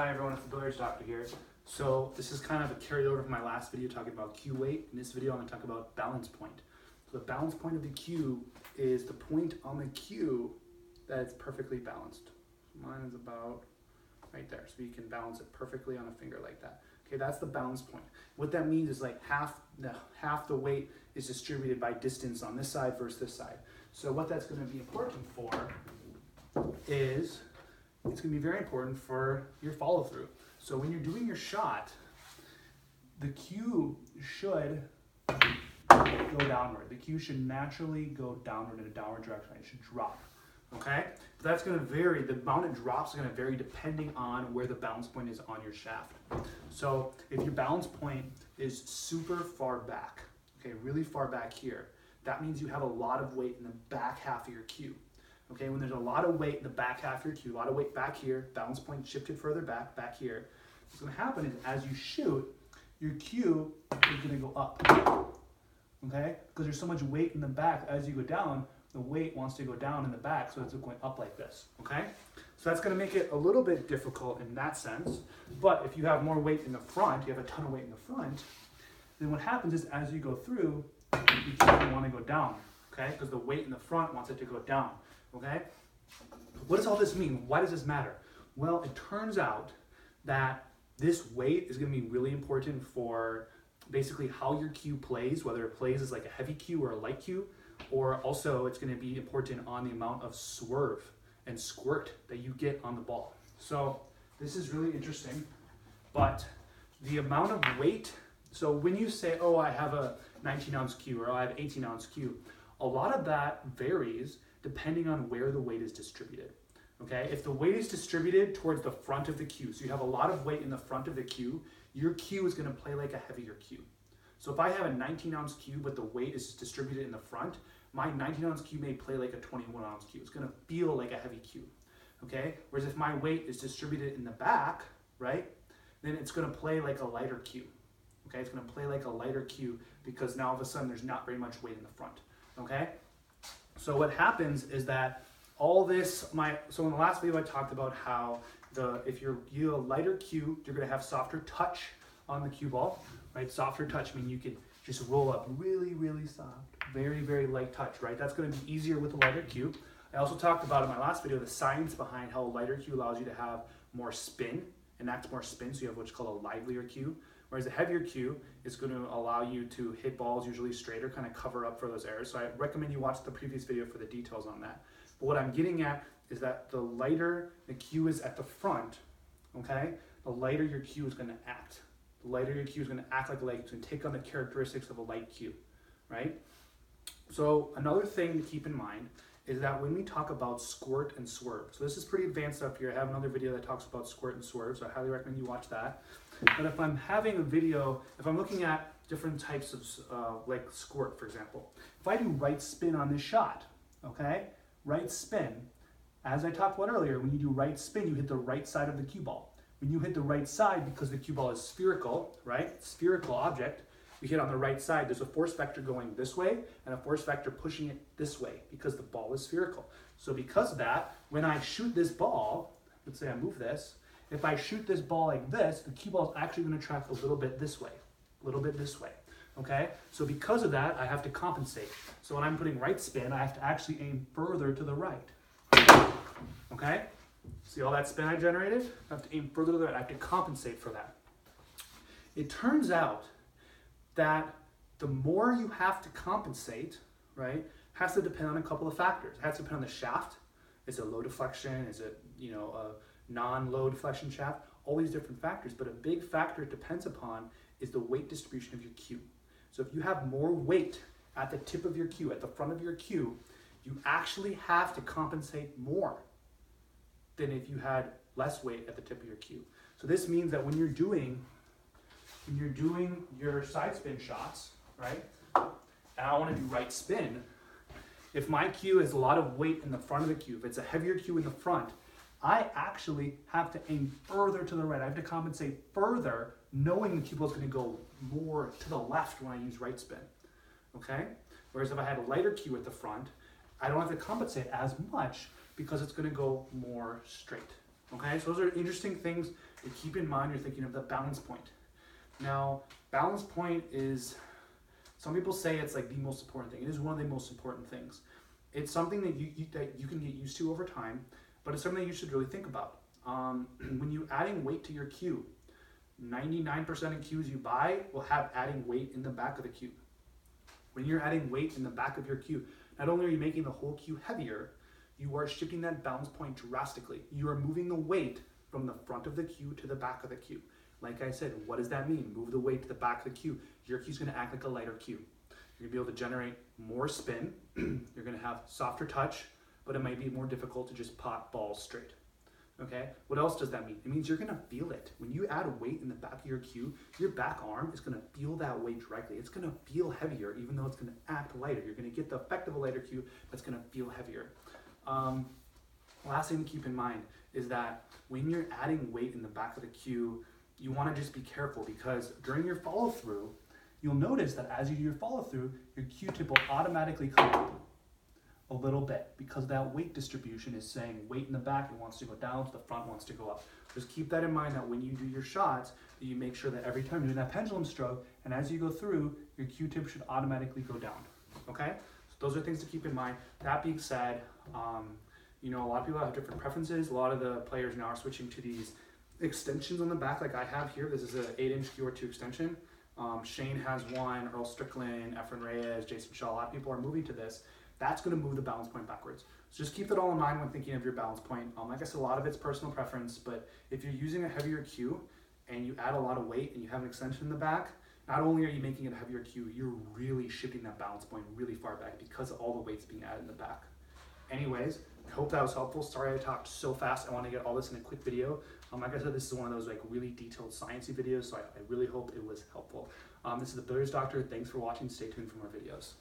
Hi everyone, it's the Billiards Doctor here. So this is kind of a carryover from my last video talking about cue weight. In this video I'm going to talk about balance point. So the balance point of the cue is the point on the cue that it's perfectly balanced. Mine is about right there, so you can balance it perfectly on a finger like that. Okay, that's the balance point. What that means is like half the half the weight is distributed by distance on this side versus this side. So what that's going to be important for is it's going to be very important for your follow through. So when you're doing your shot, the cue should go downward. The cue should naturally go downward in a downward direction. It should drop. Okay? So that's going to vary. The amount it drops is going to vary depending on where the balance point is on your shaft. So if your balance point is super far back, okay, really far back here, that means you have a lot of weight in the back half of your cue. Okay, when there's a lot of weight in the back half of your cue, a lot of weight back here, balance point shifted further back, back here, what's gonna happen is as you shoot, your cue is gonna go up. Okay, because there's so much weight in the back, as you go down, the weight wants to go down in the back, so it's going up like this. Okay, so that's gonna make it a little bit difficult in that sense. But if you have more weight in the front, you have a ton of weight in the front, then what happens is as you go through, you want to go down. Okay, because the weight in the front wants it to go down. Okay? What does all this mean? Why does this matter? Well, it turns out that this weight is going to be really important for basically how your cue plays, whether it plays as like a heavy cue or a light cue, or also it's going to be important on the amount of swerve and squirt that you get on the ball. So this is really interesting, but the amount of weight, so when you say, oh, I have a 19 ounce cue or I have 18 ounce cue, a lot of that varies depending on where the weight is distributed. Okay, if the weight is distributed towards the front of the cue, so you have a lot of weight in the front of the cue, your cue is going to play like a heavier cue. So if I have a 19 ounce cue, but the weight is distributed in the front, my 19 ounce cue may play like a 21 ounce cue. It's going to feel like a heavy cue. Okay, whereas if my weight is distributed in the back, right, then it's going to play like a lighter cue. Okay, it's going to play like a lighter cue because now all of a sudden there's not very much weight in the front. Okay, so what happens is that all this, my so in the last video I talked about how the if you're you a lighter cue, you're gonna have softer touch on the cue ball, right? Softer touch mean you can just roll up really, really soft, very, very light touch, right? That's gonna be easier with a lighter cue. I also talked about in my last video the science behind how a lighter cue allows you to have more spin, enact more spin, so you have what's called a livelier cue. Whereas a heavier cue is going to allow you to hit balls usually straighter, kind of cover up for those errors. So I recommend you watch the previous video for the details on that. But what I'm getting at is that the lighter the cue is at the front, okay, the lighter your cue is going to act. The lighter your cue is going to act like a light, it's going to take on the characteristics of a light cue, right? So another thing to keep in mind is that when we talk about squirt and swerve, so this is pretty advanced stuff here. I have another video that talks about squirt and swerve, so I highly recommend you watch that. But if I'm having a video, if I'm looking at different types of, uh, like squirt, for example, if I do right spin on this shot, okay, right spin, as I talked about earlier, when you do right spin, you hit the right side of the cue ball. When you hit the right side, because the cue ball is spherical, right, spherical object, we hit on the right side, there's a force vector going this way and a force vector pushing it this way because the ball is spherical. So because of that, when I shoot this ball, let's say I move this, if I shoot this ball like this, the cue ball is actually going to track a little bit this way, a little bit this way. Okay, so because of that, I have to compensate. So when I'm putting right spin, I have to actually aim further to the right. Okay, see all that spin I generated? I have to aim further to the right. I have to compensate for that. It turns out that the more you have to compensate, right, has to depend on a couple of factors. It has to depend on the shaft. Is it low deflection? Is it, you know, a non-low deflection shaft, all these different factors. But a big factor it depends upon is the weight distribution of your cue. So if you have more weight at the tip of your cue, at the front of your cue, you actually have to compensate more than if you had less weight at the tip of your cue. So this means that when you're doing when you're doing your side spin shots, right? And I want to do right spin. If my cue has a lot of weight in the front of the cue, if it's a heavier cue in the front, I actually have to aim further to the right. I have to compensate further, knowing the cue ball is going to go more to the left when I use right spin. Okay? Whereas if I had a lighter cue at the front, I don't have to compensate as much because it's going to go more straight. Okay, so those are interesting things to keep in mind. You're thinking of the balance point. Now, balance point is some people say it's like the most important thing. It is one of the most important things. It's something that you, you that you can get used to over time, but it's something you should really think about. Um, when you're adding weight to your cue, 99% of cues you buy will have adding weight in the back of the cue. When you're adding weight in the back of your cue, not only are you making the whole cue heavier, you are shifting that balance point drastically. You are moving the weight from the front of the cue to the back of the cue. Like I said, what does that mean? Move the weight to the back of the cue. Your cue's gonna act like a lighter cue. You're gonna be able to generate more spin. You're gonna have softer touch, but it might be more difficult to just pot balls straight. Okay, what else does that mean? It means you're gonna feel it. When you add weight in the back of your cue, your back arm is gonna feel that weight directly. It's gonna feel heavier, even though it's gonna act lighter. You're gonna get the effect of a lighter cue, but it's gonna feel heavier. Um, last thing to keep in mind is that when you're adding weight in the back of the cue, you wanna just be careful because during your follow through, you'll notice that as you do your follow through, your cue tip will automatically come up a little bit because that weight distribution is saying weight in the back it wants to go down so the front wants to go up. Just keep that in mind that when you do your shots that you make sure that every time you're doing that pendulum stroke and as you go through your cue tip should automatically go down okay? So those are things to keep in mind. That being said um, you know a lot of people have different preferences. A lot of the players now are switching to these extensions on the back like i have here. This is an 8 inch qr2 extension. Um, shane has one earl strickland efren reyes jason shaw a lot of people are moving to this that's going to move the balance point backwards. So just keep that all in mind when thinking of your balance point. Um, I said, a lot of it's personal preference, but if you're using a heavier cue and you add a lot of weight and you have an extension in the back, not only are you making it a heavier cue, you're really shifting that balance point really far back because all the weights being added in the back. Anyways, I hope that was helpful. Sorry I talked so fast. I want to get all this in a quick video. Um, like I said, this is one of those like really detailed sciencey videos, so I, I really hope it was helpful. Um, this is the Billiards Doctor. Thanks for watching. Stay tuned for more videos.